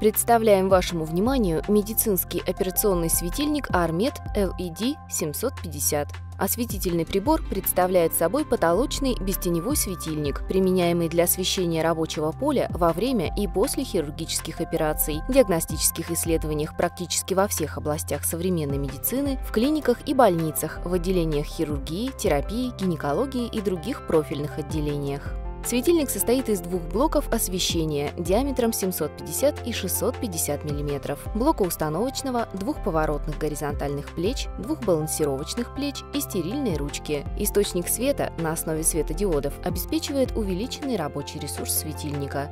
Представляем вашему вниманию медицинский операционный светильник Armet LED 750. Осветительный прибор представляет собой потолочный бестеневой светильник, применяемый для освещения рабочего поля во время и после хирургических операций, диагностических исследованиях практически во всех областях современной медицины, в клиниках и больницах, в отделениях хирургии, терапии, гинекологии и других профильных отделениях. Светильник состоит из двух блоков освещения диаметром 750 и 650 мм, блока установочного, двух поворотных горизонтальных плеч, двух балансировочных плеч и стерильной ручки. Источник света на основе светодиодов обеспечивает увеличенный рабочий ресурс светильника.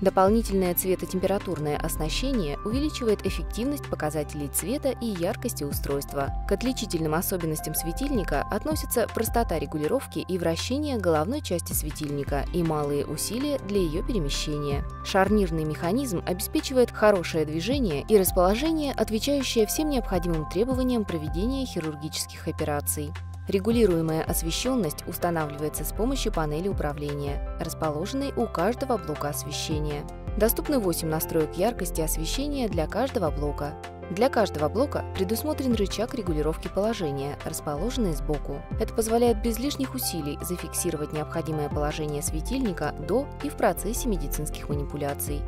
Дополнительное цветотемпературное оснащение увеличивает эффективность показателей цвета и яркости устройства. К отличительным особенностям светильника относятся простота регулировки и вращения головной части светильника и малые усилия для ее перемещения. Шарнирный механизм обеспечивает хорошее движение и расположение, отвечающее всем необходимым требованиям проведения хирургических операций. Регулируемая освещенность устанавливается с помощью панели управления, расположенной у каждого блока освещения. Доступны 8 настроек яркости освещения для каждого блока. Для каждого блока предусмотрен рычаг регулировки положения, расположенный сбоку. Это позволяет без лишних усилий зафиксировать необходимое положение светильника до и в процессе медицинских манипуляций.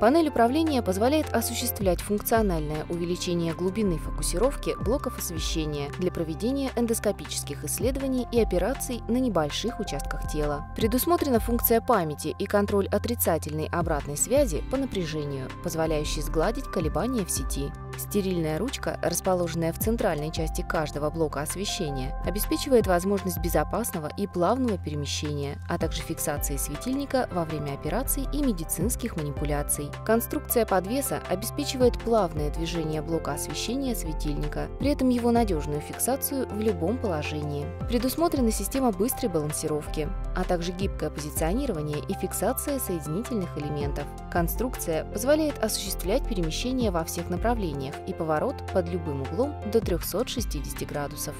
Панель управления позволяет осуществлять функциональное увеличение глубины фокусировки блоков освещения для проведения эндоскопических исследований и операций на небольших участках тела. Предусмотрена функция памяти и контроль отрицательной обратной связи по напряжению, позволяющий сгладить колебания в сети. Стерильная ручка, расположенная в центральной части каждого блока освещения, обеспечивает возможность безопасного и плавного перемещения, а также фиксации светильника во время операций и медицинских манипуляций. Конструкция подвеса обеспечивает плавное движение блока освещения светильника, при этом его надежную фиксацию в любом положении. Предусмотрена система быстрой балансировки, а также гибкое позиционирование и фиксация соединительных элементов. Конструкция позволяет осуществлять перемещение во всех направлениях и поворот под любым углом до 360 градусов.